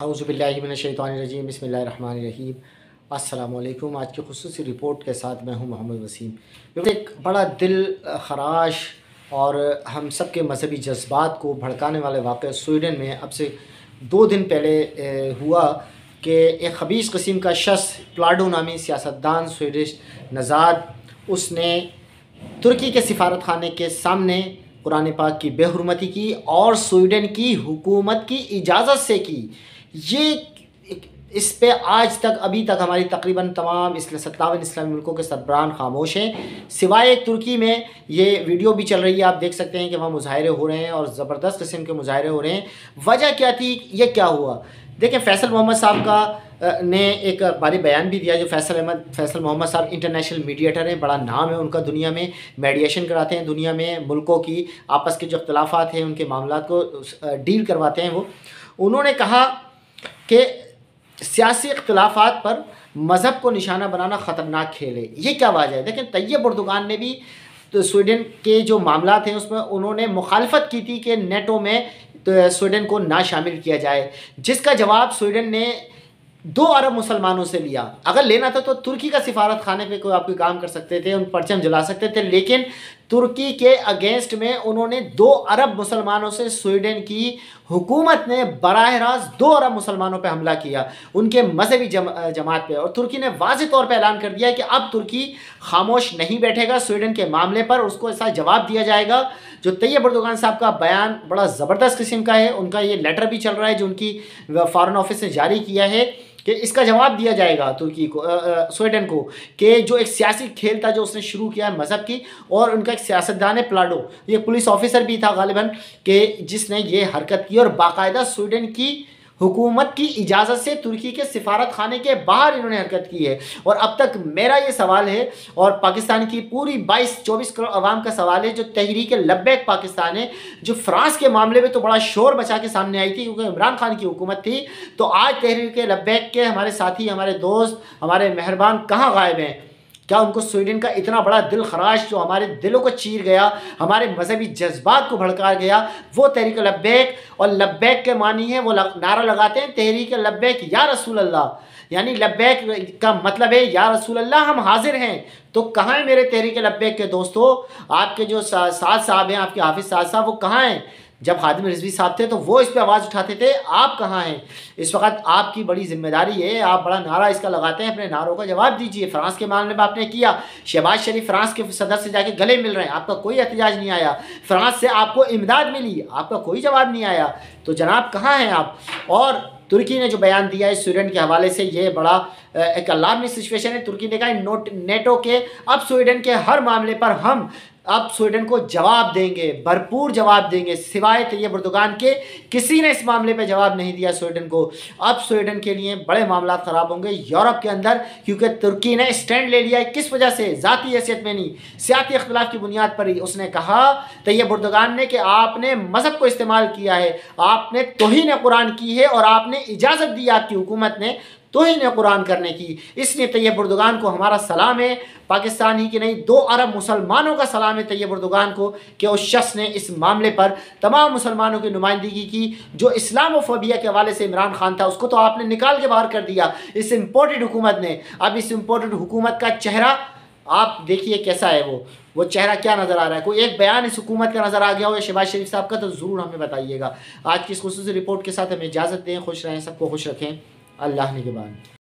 अज़बिल्लिनशैतरजीम बसमीम अल्लाम आज की खसूस रिपोर्ट के साथ मैं हूँ मोहम्मद वसीम। एक बड़ा दिल खराश और हम सब के मजहबी जज्बात को भड़काने वाले वाक़ स्वीडन में अब से दो दिन पहले हुआ कि एक खबीस कस्म का शख्स प्लाडो नामी सियासतदान स्वीडिश नज़ाद, उसने तुर्की के सिफारत खाने के सामने कुरान पाक की बेहरमती की और स्वीडन की हुकूमत की इजाज़त से की। ये इस पे आज तक, अभी तक हमारी तकरीबन तमाम इसलिए सत्तावन इस्लामी मुल्कों के सरबरान खामोश हैं। सिवाय तुर्की में ये वीडियो भी चल रही है, आप देख सकते हैं कि वहाँ मुजाहरे हो रहे हैं और ज़बरदस्त किस्म के मुजाहरे हो रहे हैं। वजह क्या थी? ये क्या हुआ? देखें फैसल मोहम्मद साहब का ने एक बारी बयान भी दिया जो फैसल अहमद, फैसल मोहम्मद साहब इंटरनेशनल मीडिएटर हैं, बड़ा नाम है उनका दुनिया में, मेडिएशन कराते हैं दुनिया में, मुल्कों की आपस के जो अख्तिलाफ़ात हैं, उनके मामला को डील करवाते हैं वो। उन्होंने कहा कि सियासी इख्तलाफात पर मज़हब को निशाना बनाना ख़तरनाक खेल है। ये क्या वजह है? देखें, तैयब उर्दुगान ने भी तो स्वीडन के जो मामला थे, उसमें उन्होंने मुखालफत की थी कि नेटो में तो स्वीडन को ना शामिल किया जाए, जिसका जवाब स्वीडन ने दो अरब मुसलमानों से लिया। अगर लेना था तो तुर्की का सिफारत खाने पे कोई आप कोई काम कर सकते थे, उन परचम जला सकते थे, लेकिन तुर्की के अगेंस्ट में उन्होंने दो अरब मुसलमानों से स्वीडन की हुकूमत ने बरह रास्त दो अरब मुसलमानों पर हमला किया उनके मजहबी जम, जमात पे। और तुर्की ने वाज तौर पर ऐलान कर दिया कि अब तुर्की खामोश नहीं बैठेगा स्वीडन के मामले पर उसको ऐसा जवाब दिया जाएगा। जो तैयब उर्दुगान साहब का बयान बड़ा ज़बरदस्त किस्म का है उनका ये लेटर भी चल रहा है जो उनकी फ़ॉरन ऑफ़िस ने जारी किया है। कि इसका जवाब दिया जाएगा तुर्की को स्वीडन को, कि जो एक सियासी खेल था जो उसने शुरू किया है मज़हब की, और उनका एक सियासतदान है प्लाडो ये पुलिस ऑफिसर भी था गालिबा, के जिसने ये हरकत की और बाकायदा स्वीडन की हुकूमत की इजाज़त से तुर्की के सिफारत खाने के बाहर इन्होंने हरकत की है। और अब तक मेरा ये सवाल है, और पाकिस्तान की पूरी 22-24 करोड़ आवाम का सवाल है, जो तहरीक लब्बैक पाकिस्तान है, जो फ्रांस के मामले में तो बड़ा शोर बचा के सामने आई थी, क्योंकि इमरान खान की हुकूमत थी। तो आज तहरीक लब्बैक के हमारे साथी, हमारे दोस्त, हमारे मेहरबान कहाँ गायब हैं? क्या उनको स्वीडन का इतना बड़ा दिल खराश जो हमारे दिलों को चीर गया, हमारे मजहबी जज्बात को भड़का गया, वो तहरीक लब्बैक और लब्बैक के मानी है, वो नारा लगाते हैं तहरीक लब्बैक या रसूल अल्लाह यानी लब्बैक का मतलब है, या रसूल अल्लाह हम हाजिर हैं। तो कहाँ है मेरे तहरीक लब्बैक के दोस्तों? आपके जो साथ साहब हैं, आपके हाफिज साथ साहब, वो कहाँ हैं? जब खादिम रिजवी साहब थे तो वो इस पर आवाज़ उठाते थे, आप कहाँ हैं? इस वक्त आपकी बड़ी ज़िम्मेदारी है, आप बड़ा नारा इसका लगाते हैं, अपने नारों का जवाब दीजिए। फ्रांस के मामले में आपने किया। शहबाज शरीफ फ्रांस के सदर से जाके गले मिल रहे हैं, आपका कोई एहतजाज नहीं आया। फ्रांस से आपको इमदाद मिली, आपका कोई जवाब नहीं आया। तो जनाब, कहाँ हैं आप? और तुर्की ने जो बयान दिया है स्वीडन के हवाले से, ये बड़ा एक अलार्मी सिचुएशन है। तुर्की ने कहा नोट, नेटो के, अब स्वीडन के हर मामले पर हम अब स्वीडन को जवाब देंगे, भरपूर जवाब देंगे। सिवाय तैयब उर्दुगान के, किसी ने इस मामले पे जवाब नहीं दिया स्वीडन को। अब स्वीडन के लिए बड़े मामला ख़राब होंगे यूरोप के अंदर, क्योंकि तुर्की ने स्टैंड ले लिया है। किस वजह से? ज़ाती हैसियत में नहीं। सियाती अख्तिलाफ़ की बुनियाद पर ही उसने कहा तैयब उर्दुगान ने कि आपने मज़हब को इस्तेमाल किया है, आपने तोहन कुरान की है और आपने इजाज़त दी आपकी हुकूमत ने। तो ही ने कुरान करने की। इसलिए तैयब उर्दुगान को हमारा सलाम है। पाकिस्तान ही की नहीं, दो अरब मुसलमानों का सलाम है तैयब उर्दुगान को कि उस शख्स ने इस मामले पर तमाम मुसलमानों की नुमाइंदगी की, जो इस्लामोफोबिया के हवाले से इमरान खान था, उसको तो आपने निकाल के बाहर कर दिया। इस इम्पोर्टेड हुकूमत ने, अब इस इम्पोर्टेड हुकूमत का चेहरा, आप देखिए कैसा है वो। वो चेहरा क्या नज़र आ रहा है? कोई एक बयान इस हुकूमत का नज़र आ गया हो या शहबाज शरीफ साहब का तो ज़रूर हमें बताइएगा। आज की इस खसूस रिपोर्ट के साथ हमें इजाज़त दें, खुश रहें, सबको खुश रखें। अल्लाह ने के बाद